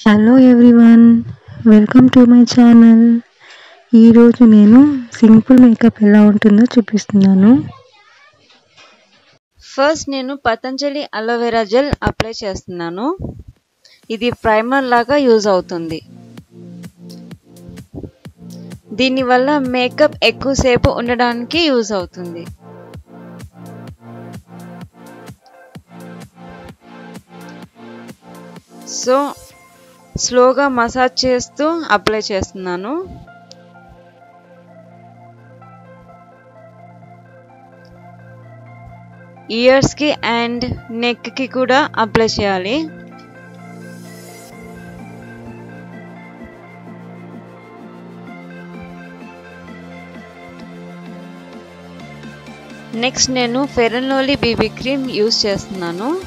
Hello everyone welcome to my channel ఈరోజు నేను simple makeup ఎలా ఉంటుందో చూపిస్తున్నాను. ఫస్ట్ నేను పతంజలి అలోవెరా జెల్ అప్లై చేస్తున్నాను. ఇది ప్రైమర్ లాగా యూజ్ అవుతుంది. దీనివల్ల మేకప్ ఎక్కువసేపు ఉండడానికి యూజ్ అవుతుంది. సో స్లోగా మసాజ్ చేస్తూ అప్లై చేస్తున్నాను. ఇయర్స్కి అండ్ నెక్కి కూడా అప్లై చేయాలి. నెక్స్ట్ నేను Fair and Lovely BB cream use చేస్తున్నాను.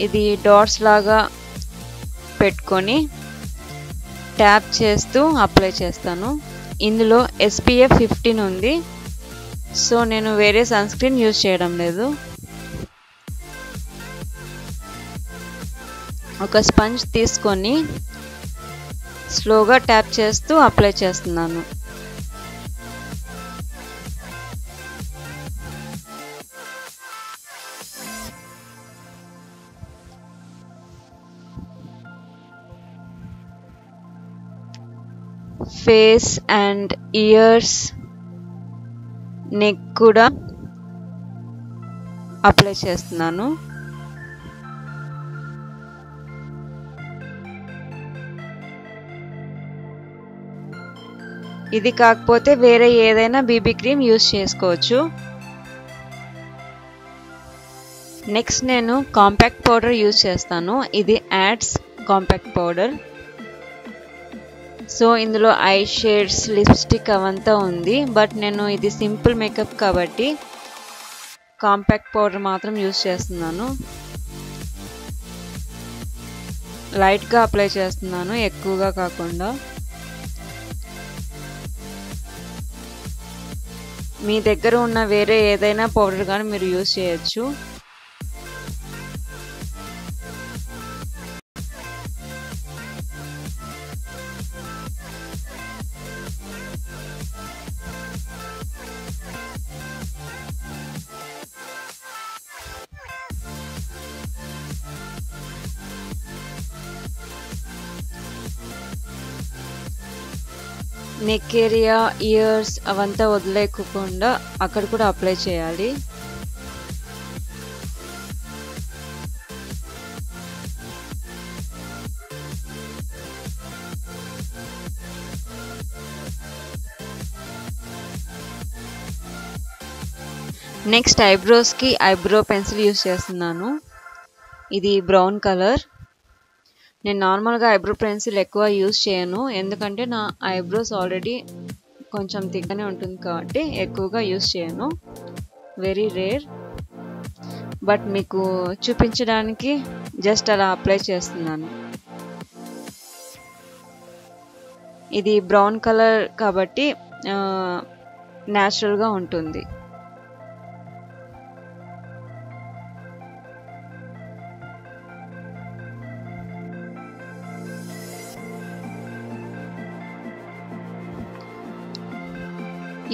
ఇది డాట్స్ లాగా పెట్టుకొని ట్యాప్ చేస్తూ అప్లై చేస్తాను. ఇందులో ఎస్పీఎఫ్ ఫిఫ్టీన్ ఉంది. సో నేను వేరే సన్ స్క్రీన్ యూజ్ చేయడం లేదు. ఒక స్పంజ్ తీసుకొని స్లోగా ట్యాప్ చేస్తూ అప్లై చేస్తున్నాను. ఫేస్ అండ్ ఇయర్స్ నెక్ కూడా అప్లై చేస్తున్నాను. ఇది కాకపోతే వేరే ఏదైనా బీబీ క్రీమ్ యూస్ చేసుకోవచ్చు. నెక్స్ట్ నేను కాంపాక్ట్ పౌడర్ యూస్ చేస్తాను. ఇది యాడ్స్ కాంపాక్ట్ పౌడర్. సో ఇందులో ఐ షేడ్స్ లిప్స్టిక్ అవంతా ఉంది. బట్ నేను ఇది సింపుల్ మేకప్ కాబట్టి కాంపాక్ట్ పౌడర్ మాత్రం యూస్ చేస్తున్నాను. లైట్గా అప్లై చేస్తున్నాను ఎక్కువగా కాకుండా. మీ దగ్గర ఉన్న వేరే ఏదైనా పౌడర్ కానీ మీరు యూస్ చేయొచ్చు. నెక్ ఏరియా ఇయర్స్ అవంతా వదిలేకోకుండా అక్కడ కూడా అప్లై చేయాలి. నెక్స్ట్ ఐబ్రోస్కి ఐబ్రో పెన్సిల్ యూస్ చేస్తున్నాను. ఇది బ్రౌన్ కలర్ నేను నార్మల్గా ఐబ్రో పెన్సిల్ ఎక్కువ యూస్ చేయను. ఎందుకంటే నా ఐబ్రోస్ ఆల్రెడీ కొంచెం తిక్కనే ఉంటుంది కాబట్టి ఎక్కువగా యూస్ చేయను. వెరీ రేర్ బట్ మీకు చూపించడానికి జస్ట్ అలా అప్లై చేస్తున్నాను. ఇది బ్రౌన్ కలర్ కాబట్టి న్యాచురల్గా ఉంటుంది.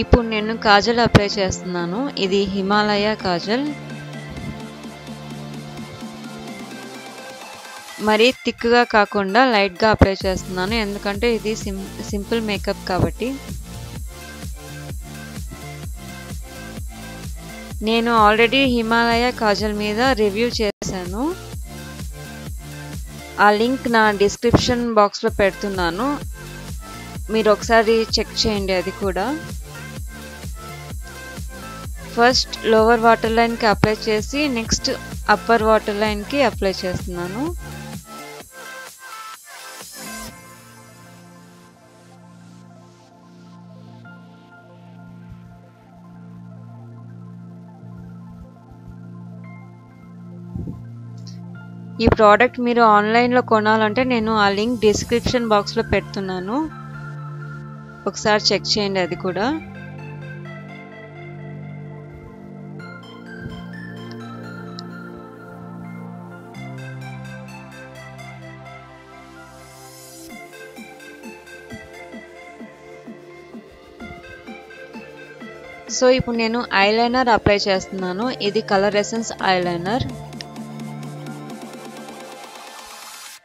ఇప్పుడు నేను కాజల్ అప్లై చేస్తున్నాను. ఇది హిమాలయ కాజల్. మరీ థిక్గా కాకుండా లైట్గా అప్లై చేస్తున్నాను. ఎందుకంటే ఇది సిం సింపుల్ మేకప్ కాబట్టి. నేను ఆల్రెడీ హిమాలయ కాజల్ మీద రివ్యూ చేశాను. ఆ లింక్ నా డిస్క్రిప్షన్ బాక్స్లో పెడుతున్నాను. మీరు ఒకసారి చెక్ చేయండి అది కూడా. ఫస్ట్ లోవర్ వాటర్ లైన్కి అప్లై చేసి నెక్స్ట్ అప్పర్ వాటర్ లైన్కి అప్లై చేస్తున్నాను. ఈ ప్రోడక్ట్ మీరు ఆన్లైన్లో కొనాలంటే నేను ఆ లింక్ డిస్క్రిప్షన్ బాక్స్లో పెడుతున్నాను. ఒకసారి చెక్ చేయండి అది కూడా. సో ఇప్పుడు నేను ఐలైనర్ అప్లై చేస్తున్నాను. ఇది కలర్ ఎసెన్స్ ఐలైనర్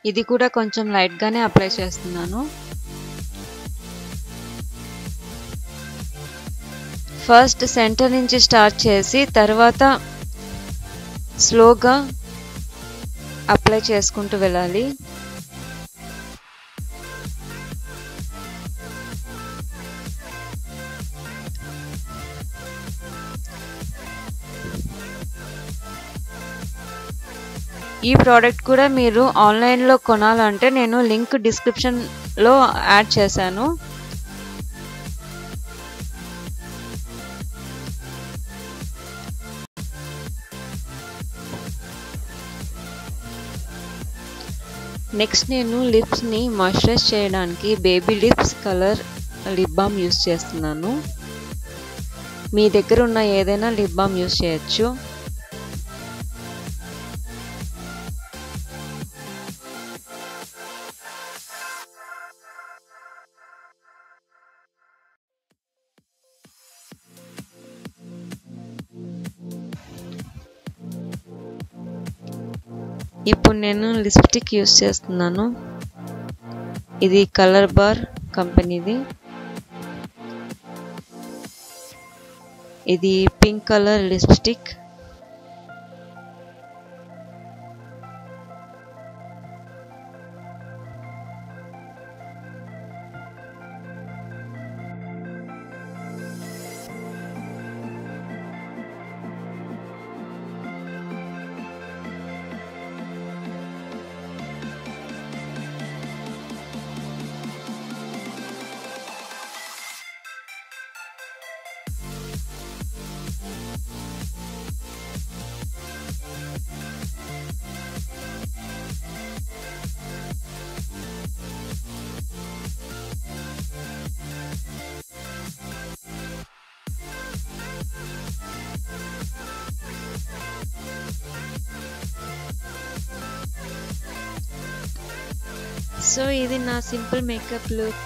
ఇది కూడా కొంచెం లైట్గానే అప్లై చేస్తున్నాను. ఫస్ట్ సెంటర్ నుంచి స్టార్ట్ చేసి తర్వాత స్లోగా అప్లై చేసుకుంటూ వెళ్ళాలి. ఈ ప్రోడక్ట్ కూడా మీరు ఆన్లైన్లో కొనాలంటే నేను లింక్ డిస్క్రిప్షన్లో యాడ్ చేశాను. నెక్స్ట్ నేను లిప్స్ని మాయిశ్చరైజ్ చేయడానికి baby lips colour lip balm use చేస్తున్నాను. మీ దగ్గర ఉన్న ఏదైనా లిప్ బామ్ యూస్ చేయొచ్చు. ఇప్పుడు నేను లిప్స్టిక్ యూస్ చేస్తున్నాను. ఇది కలర్ బార్ కంపెనీది. ఇది పింక్ కలర్ లిప్స్టిక్. సో ఇది నా సింపుల్ మేకప్ లుక్.